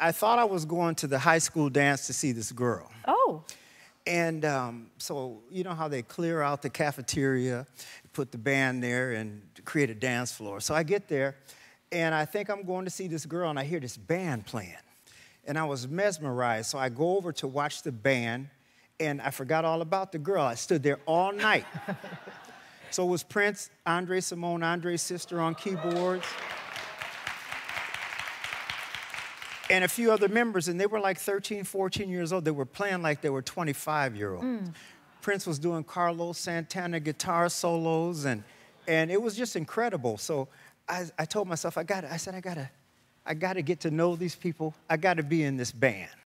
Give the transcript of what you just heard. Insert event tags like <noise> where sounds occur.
I thought I was going to the high school dance to see this girl. Oh. And um, so, you know how they clear out the cafeteria, put the band there, and create a dance floor. So I get there, and I think I'm going to see this girl, and I hear this band playing. And I was mesmerized. So I go over to watch the band, and I forgot all about the girl. I stood there all night. <laughs> so it was Prince, Andre Cymone, Andre's sister on keyboards. And a few other members, and they were like 13, 14 years old. They were playing like they were 25 year olds. Mm. Prince was doing Carlos Santana guitar solos, and, and it was just incredible. So I, I told myself, I got I said, I gotta, I gotta get to know these people. I gotta be in this band.